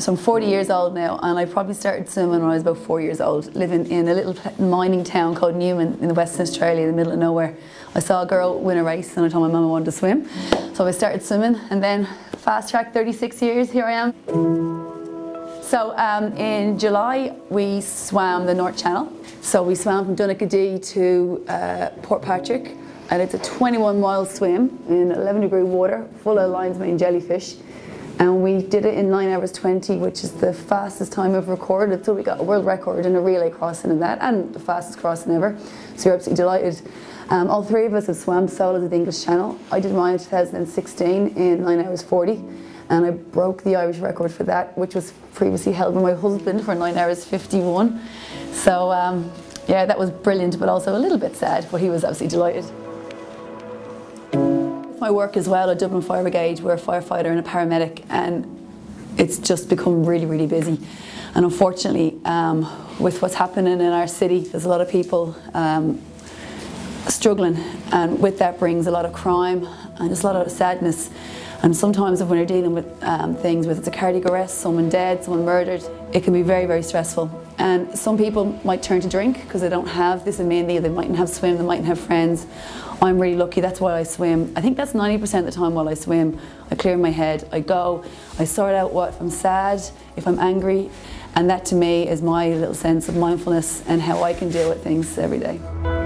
So I'm 40 years old now, and I probably started swimming when I was about four years old, living in a little mining town called Newman in the Western Australia, in the middle of nowhere. I saw a girl win a race, and I told my mum I wanted to swim. So I started swimming, and then fast track 36 years, here I am. So um, in July, we swam the North Channel. So we swam from Donaghadee to uh, Portpatrick, and it's a 21 mile swim in 11 degree water, full of lion's mane jellyfish and we did it in 9 hours 20 which is the fastest time ever recorded. So we got a world record in a relay crossing in that and the fastest crossing ever. So we're absolutely delighted. Um, all three of us have swam solo at the English Channel. I did mine in 2016 in 9 hours 40 and I broke the Irish record for that which was previously held by my husband for 9 hours 51 so um, yeah that was brilliant but also a little bit sad but he was absolutely delighted my work as well at Dublin Fire Brigade, we're a firefighter and a paramedic, and it's just become really, really busy. And unfortunately, um, with what's happening in our city, there's a lot of people um, struggling, and with that brings a lot of crime and just a lot of sadness. And sometimes when you're dealing with um, things, whether it's a cardiac arrest, someone dead, someone murdered, it can be very, very stressful. And some people might turn to drink because they don't have this amenity, they mightn't have swim, they mightn't have friends. I'm really lucky, that's why I swim. I think that's 90% of the time while I swim. I clear my head, I go, I sort out what if I'm sad, if I'm angry, and that to me is my little sense of mindfulness and how I can deal with things every day.